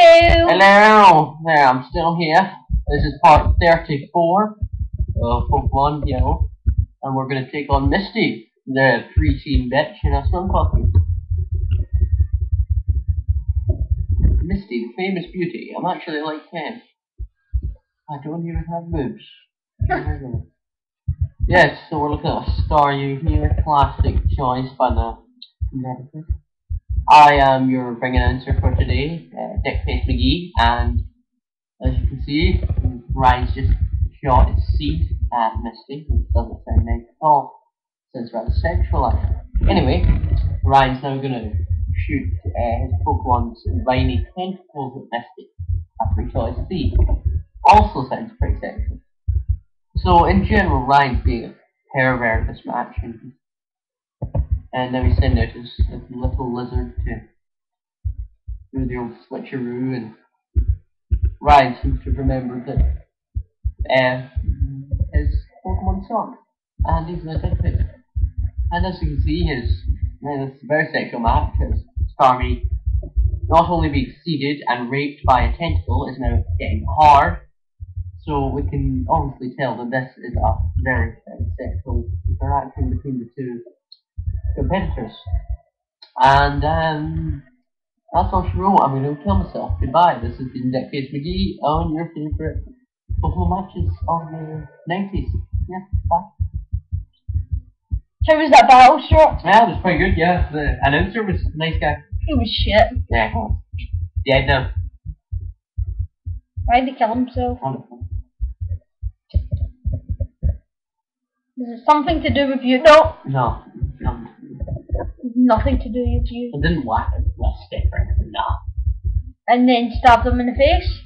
Hello. Hello! There, I'm still here. This is part 34 of Pokemon Yellow. And we're gonna take on Misty, the preteen bitch in a swim costume. Misty, the famous beauty. I'm actually like him. I don't even have boobs. yes, so we're looking at a Staryu here, classic choice by the competitor. I am your ring announcer for today, uh, Dick Face McGee, and as you can see, Ryan's just shot his seed at Misty, which doesn't sound nice at all, sounds rather sexualized. Anyway, Ryan's now gonna shoot uh, his Pokemon's viney tentacles at Misty after he shot his seed. Also sounds pretty sexual. So in general, Ryan's being a pervert this match, and and then we send his, his little lizard to do the old switcheroo, and Ryan seems to have remembered that uh, his Pokemon song, and he's an addicted. And as you can see, his uh, this very sexual match because Starmie not only being seeded and raped by a tentacle, is now getting hard. So we can obviously tell that this is a very, very sexual interaction between the two competitors. And um, that's all she wrote. I'm going to kill myself. Goodbye. This has been Dick Face McGee on your favourite Pokemon matches of the 90s. Yeah, bye. How was that battle shot? Yeah, it was pretty good. Yeah, the announcer was a nice guy. It was shit. Yeah, he. Dead now. Why'd he kill himself? Is it something to do with you? No, no. Nothing to do with you. I didn't whack him with a stick or anything. No. And then stabbed him in the face.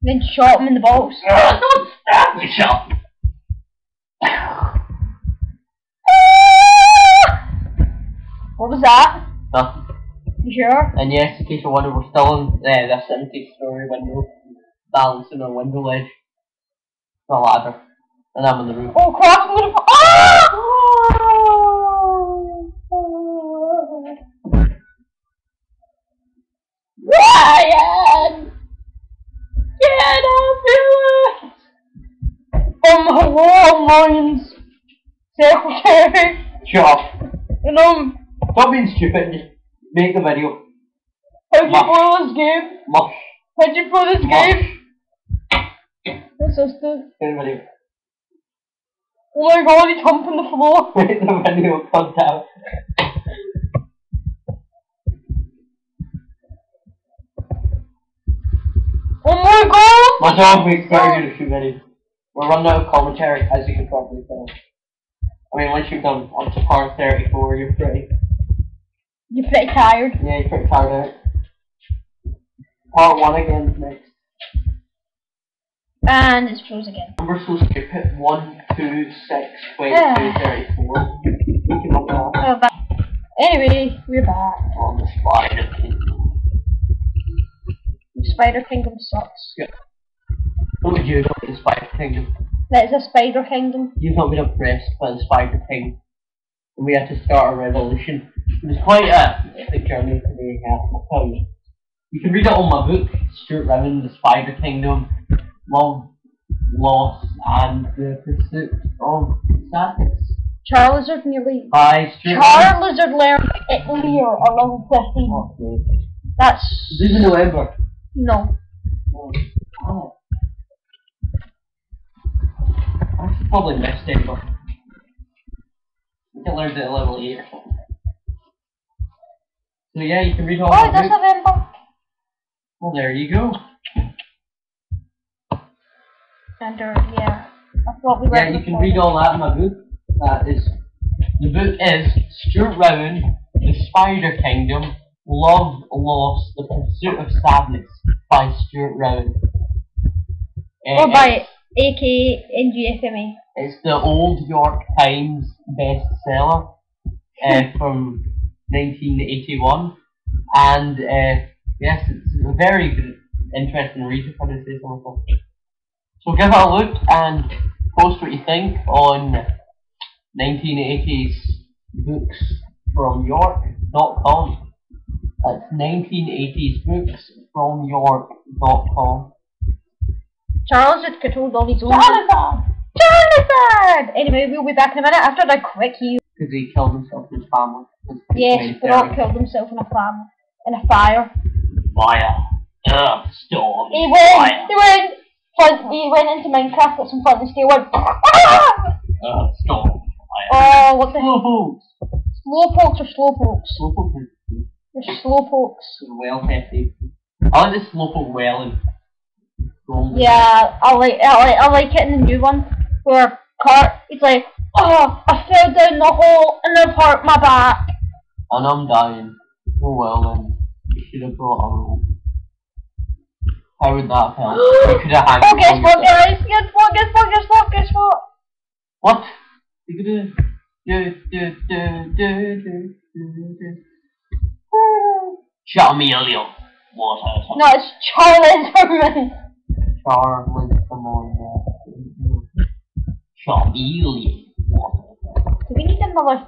Then shot him in the balls. Don't stab me, shot. What was that? Nothing. You sure? And yes, in case you're wondering, we're still in uh, the 70s story window, balancing on a window ledge. The ladder. And I'm on the roof. Oh crap, I'm Shut up. And um, Stop being stupid and just make the video. how'd you play this game? Mush. How'd you play this Mush. game? What's this do? Make the video. Oh my god, he's humping the floor. Make the video contact. Oh my god! My dog makes very good at shoot videos. We're running out of commentary, as you can probably tell. I mean, once you've done up to part 34, you're pretty, You're pretty tired. yeah, you're pretty tired out. Part 1 again next. And it's froze again. We're supposed to put 1, 2, 6, 22, Ah. 34. We can look that Oh, but anyway, we're back. on the spider king. Spider Kingdom sucks. What would you do with the spider kingdom? That is a Spider Kingdom. You've not been impressed by the spider king. And we had to start a revolution. It was quite a epic journey today, yeah, I'll tell you. You can read it on my book, Stuart Riven, The Spider Kingdom, Love, Loss, and the Pursuit of Sadness. Charizard nearly. By Stuart Riven. Charizard learned Italy or a level 15. Okay. That's. This is November. No. Oh. I should probably missed it, but think I learned it at level 8 or something. So yeah, you can read all Oh, that's book. November. Well, there you go. And uh, yeah. I thought we. Yeah, you can read all that in my book. That is, the book is Stuart Rowan, The Spider Kingdom, Love, Loss, The Pursuit of Sadness by Stuart Rowan. Uh, Or by AK NGFMA. It's the Old York Times bestseller uh, from 1981, and uh, yes, it's a very good, interesting read if I do say so myself. So give it a look and post what you think on 1980s books from York.com. That's 1980s books from York.com. Charles had controlled all his own. Jonathan! Jonathan! Anyway, we'll be back in a minute after that quick you. Because he killed himself and his family. Yes, main but all killed himself in a fire. In a fire. Fire. Earth storm. He went, he went, flint, he went into Minecraft with some flint and steel, went, ah! Earth storm. Fire. Oh, what the Slowpokes. Slowpokes or slowpokes? Slowpoke is They're slowpokes. well hefty. I like the Slowpoke well and golden. Yeah, I like, I like, I like it in the new one where Cart, he's like, oh, I fell down the hole and I've hurt my back. And I'm dying. Oh well then. You should have brought a rope. How would that have helped? You could have hanged Oh, guess what, guys? Guess what? Guess what? Guess what? Guess what? What? You could. Do, do, do, do, do, do, do. Charmeleon. Water. No, it's Charlie Zimmerman. Charles Simon. Charmeleon. Water. Do we need another?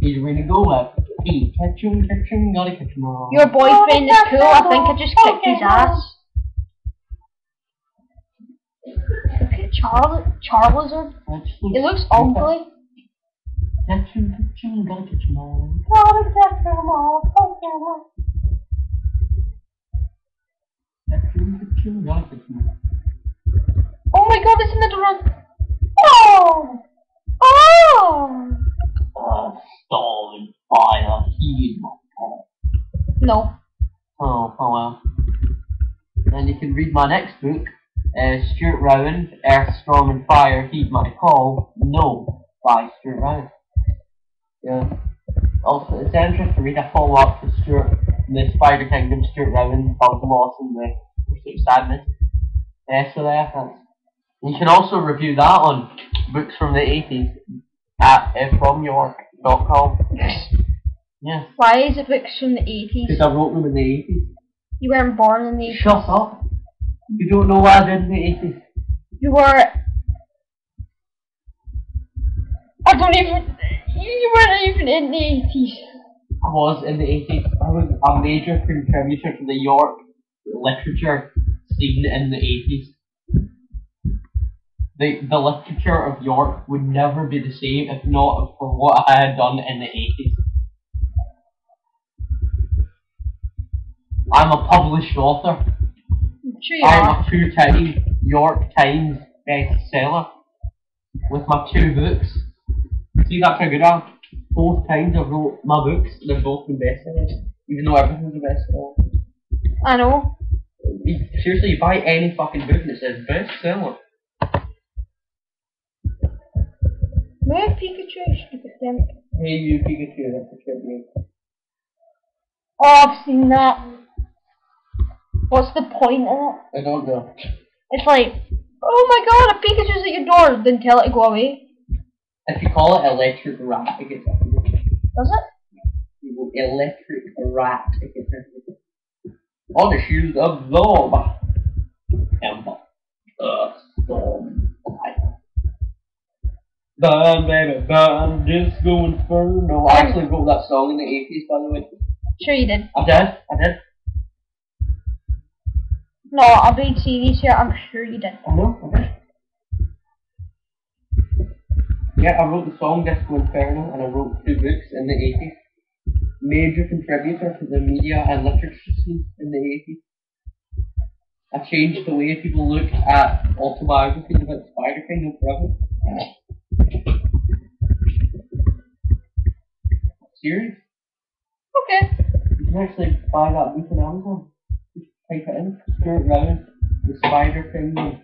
He's ready to go with. Hey, catch him, catch him, gotta catch him all. Your boyfriend is oh, cool. I think I just kicked his ass. Look at Charlie. Charlesard. Catch It looks ugly. Catch him, catch him, gotta catch him all. Gotta catch 'em all, catch 'em all. Catch him, catch him, gotta catch him all. Oh my god, it's another run. Oh! Oh! Uh, stolen fire, heed my call. No. Oh, oh well. And you can read my next book, uh, Stuart Rowan, Earth, Storm and Fire, Heed My Call, No, by Stuart Rowan. Yeah. Also, it's interesting to read a follow-up to Stuart, the Spider Kingdom, Stuart Rowan, Loss and the Pursuit of Sadness. Uh, so there, that's... You can also review that on books from the 80s at fromyork.com. Yes. Why is it books from the 80s? Because I wrote them in the 80s. You weren't born in the 80s. Shut up. You don't know what I did in the 80s. You were. I don't even. You weren't even in the 80s. I was in the 80s. I was a major contributor to the York literature scene in the 80s. The, the literature of York would never be the same if not for what I had done in the 80s. I'm a published author. I'm I'm a two-time York Times bestseller with my two books. See, that's how good I am. Both times I wrote my books, they've both been bestsellers, even though everything's a bestseller. I know. Seriously, you buy any fucking book and it says bestseller. Where's Pikachu? Stupid thing. Hey, you Pikachu, that's a tribute. Oh, I've seen that. What's the point in it? I don't know. It's like, oh my god, a Pikachu's at your door. Then tell it to go away. If you call it electric rat, it gets. Does it? Electric rat, it gets everything. On oh, the shoes of Zorb. Ember. Earth, uh, storm. Burn, baby, burn, disco inferno. I actually wrote that song in the 80s, by the way. Sure you did. I did, I did. No, I'll be serious here. I'm sure you did. I know, I did. Yeah, I wrote the song Disco Inferno and I wrote two books in the 80s. Major contributor to the media and literature scene in the 80s. I changed the way people looked at autobiographies about Spider King forever. Serious? Okay. You can actually buy that book on Amazon. Just type it in. Stuart Rowan, The Spider Kingdom,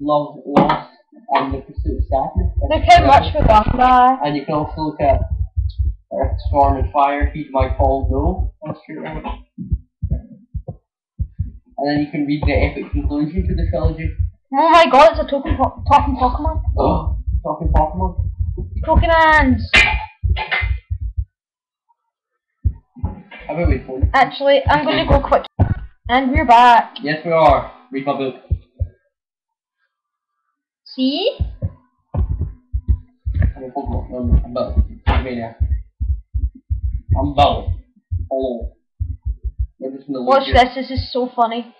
Love, Loss, and The Pursuit of Sadness. Look how much we've gone. And you can also look at Earth, Storm and Fire, Heed My Call, No, Stuart Rowan. And then you can read the epic conclusion to the trilogy. Oh my god, it's a token po- talking Pokemon. Oh, talking Pokemon. Pokemon's. How about we phone? Actually, I'm going to go quick. And we're back. Yes, we are. Read my book. See? I'm a Pokemon. I'm, I'm Bill. I'm Maniac. I'm Bill. hole. Oh. We're just gonna leave Watch this, this is so funny.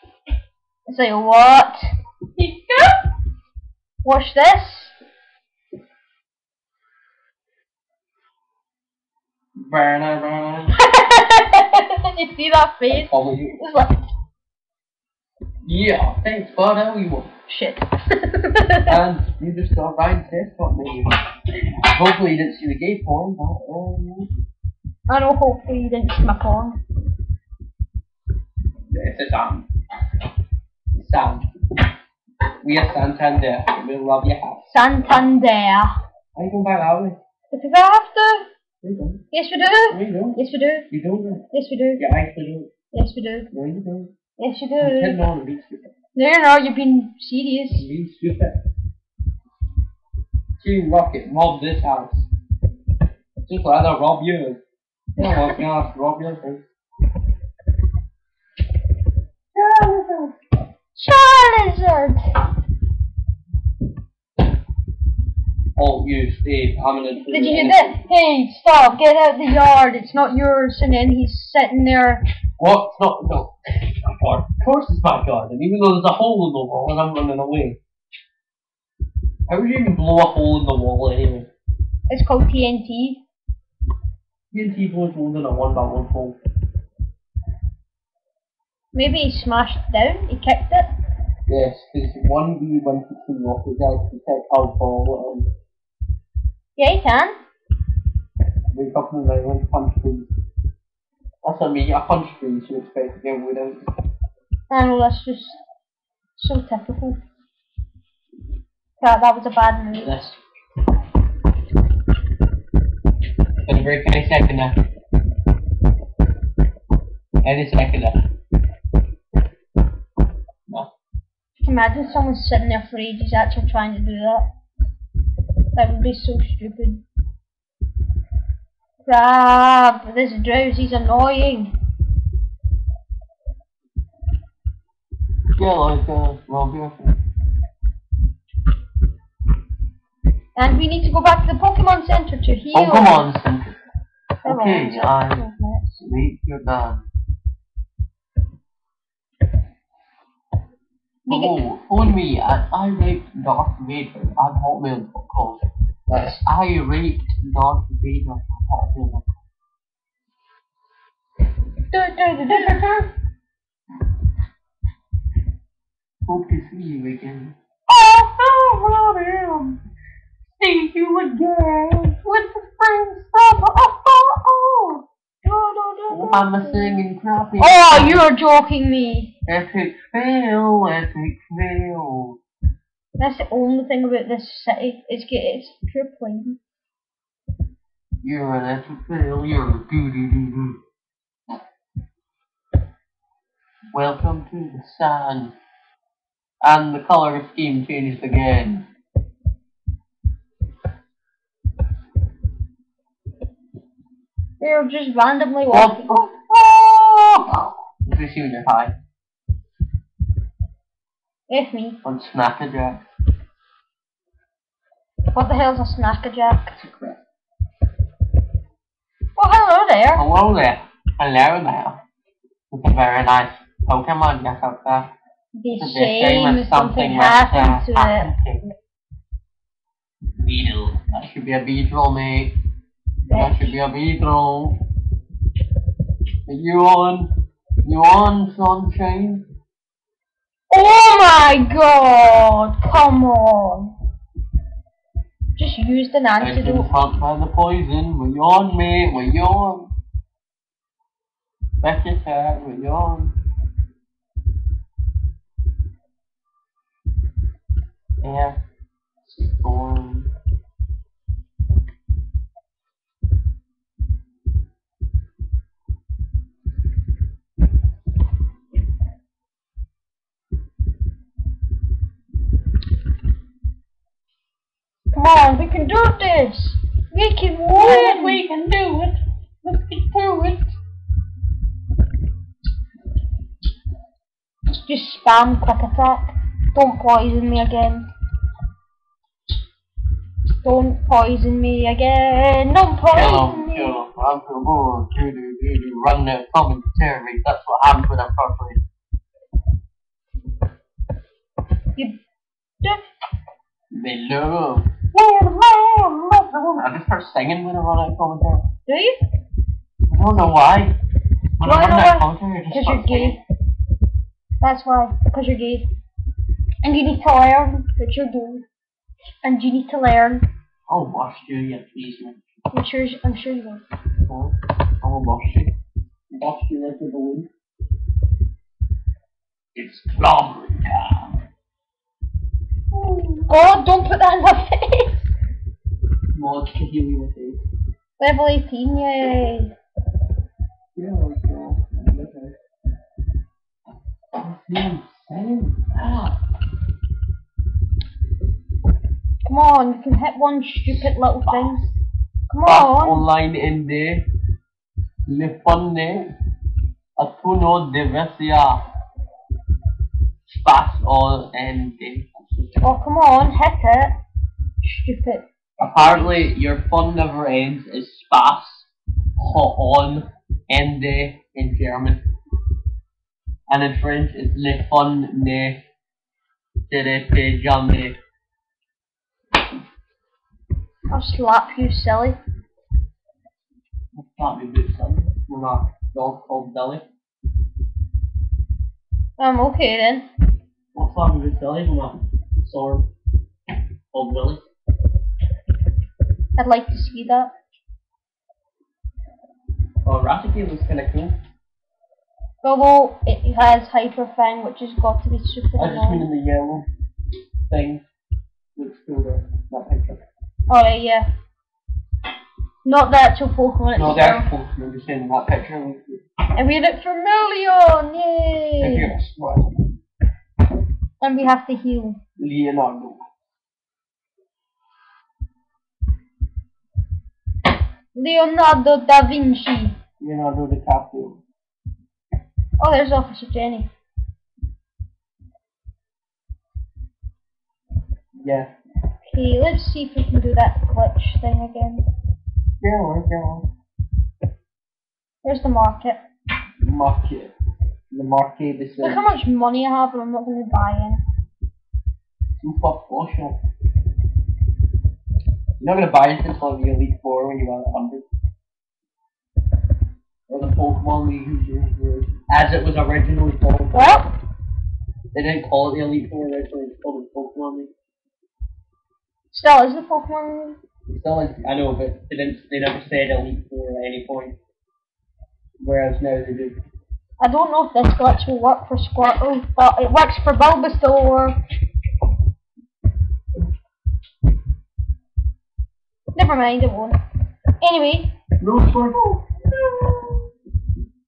It's like, what? Watch this. Burner, burner. Did you see that face? Follow you. It's like, Yeah, thanks, bud. How you want? shit. And you just got Ryan's desktop menu. Hopefully you didn't see the gay porn, but um, I know, hopefully you didn't see my porn. it's a Sam. Sam. We are Santander. We love your house. Santander. Are you going back that way? If we have to. No, you don't. Yes, we do. You don't. Yes, we do. You don't. Yes, we do. You actually don't. Yes, we do. No, you don't. Yes, you You're kidding do. on and being. No, no, you're being serious. Being stupid. Team Rocket, rob this house. Just rather rob yours. No, I'm gonna rob yours. Charizard! Oh, you, Steve, I'm gonna. Did you hear that? Hey, stop, get out of the yard, it's not yours. And then he's sitting there. What? No, no. My God. Of course it's my garden, even though there's a hole in the wall and I'm running away. How would you even blow a hole in the wall anyway? It's called TNT. TNT blows more than a one by one hole. Maybe he smashed it down, he kicked it. Yes, because 1v1 to 2 rocket guys can take out ball and Yeah, he can. wake up in the night and punch trees. That's what I mean, I punch trees, you expect to get wood out. I know, that's just so typical. That, that was a bad move. Yes. Gonna break any second now. Any second now. No. Imagine someone sitting there for ages actually trying to do that. That would be so stupid. Crap, this drowsy's annoying. Yeah, like, uh, well. And we need to go back to the Pokemon Center to heal. Oh, come on, Center. Come Okay, on, I- five minutes. Sleep, you're done. Oh, phone me at I raped Darth Vader at hotmail.com. That's I raped Darth Vader do, do, do. Hope to see you again. Oh, oh, Robin. See you again with the spring summer. Oh, oh, oh. Do. I'm a singing crappy. Oh, you're joking me. Epic fail, epic fail. That's the only thing about this city. It's get it's pure plain. You're an epic failure. Doo doo doo doo. Welcome to the sun. And the color scheme changed again. They're just randomly What? walking. Oh, Especially when you're high. If me. On Snapperjack. What the hell's a snackerjack? It's a crap. Oh, hello there. Hello there. Hello there. It's a very nice Pokemon you have there. Be It's a shame if something was, happened to it. happened to it. Beetle. That should be a beetle, mate. That should be a beetle. Are you on? You on, sunshine? Oh my god! Come on. Just used an been antidote. caught by the poison. We're on, mate. We're on. Back your cat. We're on. Yeah. Spam quick attack. Don't poison me again. Don't poison me again. Don't Kill poison him. me. Kill him. I'm so bored. Do, do, do, do. Run the commentary. That's what happens when I'm frustrated. You just man, love. I just start singing when I run out of commentary. Do you? I don't know why. When Do I run out of why? commentary, I just Because start you're gay. That's why. Because you're gay. And you need to learn that you're gay. And you need to learn. I'll wash you, you please, man. I'm sure. I'm sure you will. Oh, I will wash you. Wash you like a balloon. It's clobbering time. Oh, don't put that in my face. Mods to heal your face. Level 18, yay. Yeah, Damn. Ah. Come on, you can hit one stupid little thing. Come Pass on. online in the le fanne a tu no devesia pass all and Oh, come on, hit it. Stupid. apparently your fun never ends is spaß on ende in German and in French it's le fun ne s'arrête jamais I'll slap you, silly. What's that me boot son? With a dog called Billy. Um, okay then. What's that me boot Billy? With a sword called Willie. I'd like to see that. Oh, Ratiki was kinda cool. Although it has hyper thing, which has got to be super I just mean in the yellow thing. Looks cool there. That picture. Alright, yeah. Not the actual Pokemon No, itself. the actual Pokemon, just saying that picture. And we look for Million! Yay! And we have to heal. Leonardo. Leonardo da Vinci. Leonardo DiCaprio. Oh, there's Officer Jenny. Yeah. Okay, let's see if we can do that glitch thing again. Yeah, well, yeah, well. Where's the market? Market. The market is Look uh, how much money I have and I'm not going to buy any. super special. You're not gonna buy it until the Elite Four when you are 100. Or the Pokemon League version. As it was originally called. Well, They didn't call it the Elite Four originally, it's called the Pokemon League. still is the Pokemon League. It still is, I know, but they didn't, they never said Elite Four at any point. Whereas now they do. I don't know if this glitch will work for Squirtle, but it works for Bulbasaur. Never mind, it won't. Anyway, No Squirtle! Oh,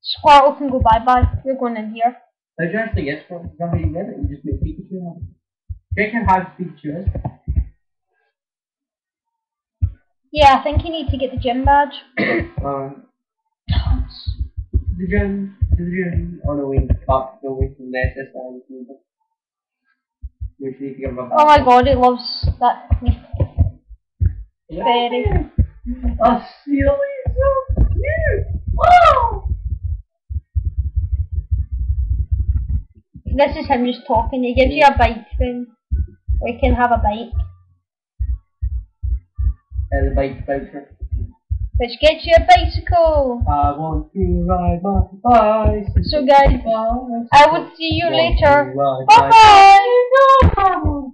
Squirtle can go bye bye. We're going in here. How'd you actually get that how you get it? You just make Pikachu it. Jake can have Pikachu is. Yeah, I think you need to get the gym badge. Um, the gym, the gym. Oh no, we the way from the SSI music. Which need to a Oh my god, it loves that fairy. Silly, so cute. Wow. This is him just talking. He gives you a bike thing. Or you can have a bike. Uh, the bike voucher. Which gets you a bicycle. I want to ride my bicycle. So guys, I will see you later. Bye bye.